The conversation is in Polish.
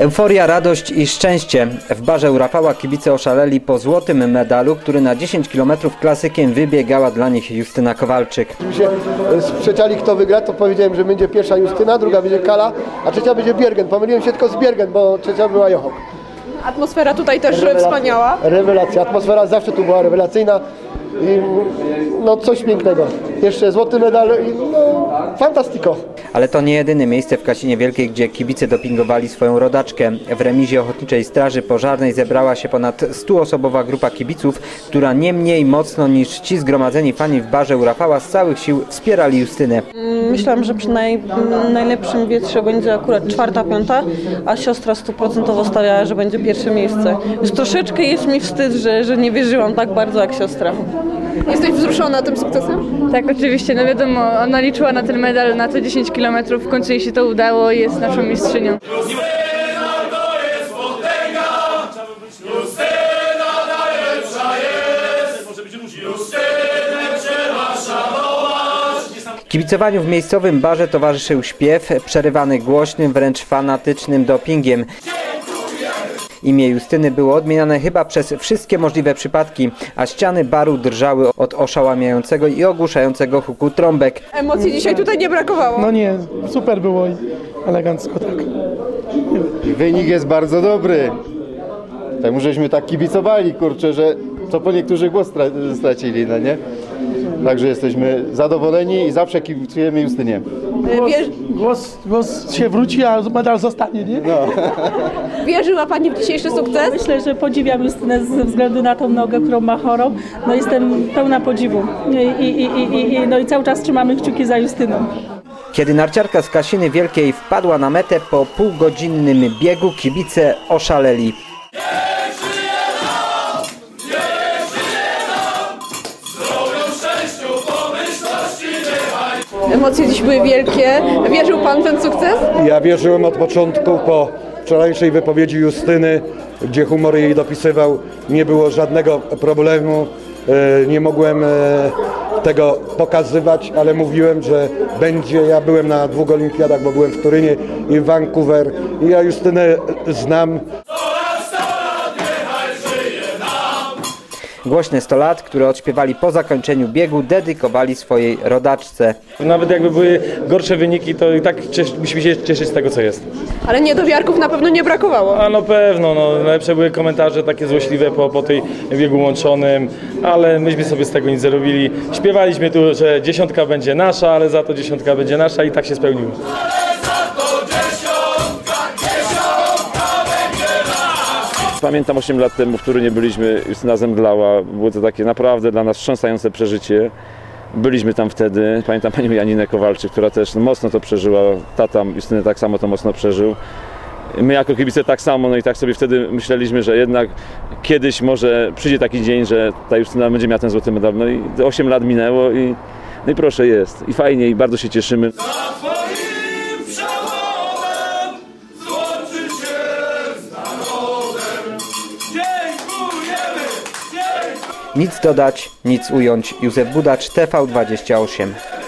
Euforia, radość i szczęście. W barze u Rafała kibice oszaleli po złotym medalu, który na 10 km klasykiem wybiegała dla nich Justyna Kowalczyk. Mi się e, sprzeczali kto wygra, to powiedziałem, że będzie pierwsza Justyna, druga będzie Kala, a trzecia będzie Biergen. Pomyliłem się tylko z Biergen, bo trzecia była Jochok. Atmosfera tutaj też wspaniała. Rewelacja, atmosfera zawsze tu była rewelacyjna i no coś pięknego. Jeszcze złoty medal i no fantastico. Ale to nie jedyne miejsce w Kasinie Wielkiej, gdzie kibice dopingowali swoją rodaczkę. W remizie Ochotniczej Straży Pożarnej zebrała się ponad 100-osobowa grupa kibiców, która nie mniej mocno niż ci zgromadzeni fani w barze u Rafała z całych sił wspierali Justynę. Myślałam, że przy naj, najlepszym wietrze będzie akurat czwarta, piąta, a siostra stuprocentowo stawiała, że będzie pierwsze miejsce. Już troszeczkę jest mi wstyd, że, że nie wierzyłam tak bardzo jak siostra. Jesteś wzruszona tym sukcesem? Tak, oczywiście, no wiadomo, ona liczyła na ten medal, na te 10 km, w końcu jej się to udało i jest naszą mistrzynią. Kibicowaniu w miejscowym barze towarzyszył śpiew, przerywany głośnym, wręcz fanatycznym dopingiem. Imię Justyny było odmieniane chyba przez wszystkie możliwe przypadki, a ściany baru drżały od oszałamiającego i ogłuszającego huku trąbek. Emocji dzisiaj tutaj nie brakowało. No nie, super było i elegancko tak. Wynik jest bardzo dobry. Temu żeśmy tak kibicowali, kurczę, że to po niektórzy głos stra- stracili, no nie? Także jesteśmy zadowoleni i zawsze kibicujemy Justynie. Wierz, Głos, głos się wróci, a medal zostanie, nie? wierzyła Pani w dzisiejszy sukces? Myślę, że podziwiam Justynę ze względu na tą nogę, którą ma chorą. No jestem pełna podziwu I, i, i, i, i, no i cały czas trzymamy kciuki za Justyną. Kiedy narciarka z Kasiny Wielkiej wpadła na metę po półgodzinnym biegu, kibice oszaleli. Emocje dziś były wielkie. Wierzył Pan w ten sukces? Ja wierzyłem od początku po wczorajszej wypowiedzi Justyny, gdzie humor jej dopisywał, nie było żadnego problemu. E, Nie mogłem e, tego pokazywać, ale mówiłem, że będzie. Ja byłem na dwóch olimpiadach, bo byłem w Turynie i w Vancouver. I ja Justynę znam. Głośne 100 lat, które odśpiewali po zakończeniu biegu, dedykowali swojej rodaczce. Nawet jakby były gorsze wyniki, to i tak musimy się cieszyć z tego, co jest. Ale niedowiarków na pewno nie brakowało. A no pewno, no, najlepsze były komentarze takie złośliwe po, po tej biegu łączonym, ale myśmy sobie z tego nic nie robili. Śpiewaliśmy tu, że dziesiątka będzie nasza, ale za to dziesiątka będzie nasza i tak się spełniło. Pamiętam 8 lat temu, w którym nie byliśmy, Justyna zemdlała. Było to takie naprawdę dla nas wstrząsające przeżycie. Byliśmy tam wtedy. Pamiętam panią Janinę Kowalczyk, która też no, mocno to przeżyła. Tata Justyny tak samo to mocno przeżył. My jako kibice tak samo, no i tak sobie wtedy myśleliśmy, że jednak kiedyś może przyjdzie taki dzień, że ta Justyna będzie miała ten złoty medal. No i 8 lat minęło i, no i proszę jest. I fajnie, i bardzo się cieszymy. Nic dodać, nic ująć. Józef Budacz, TV28.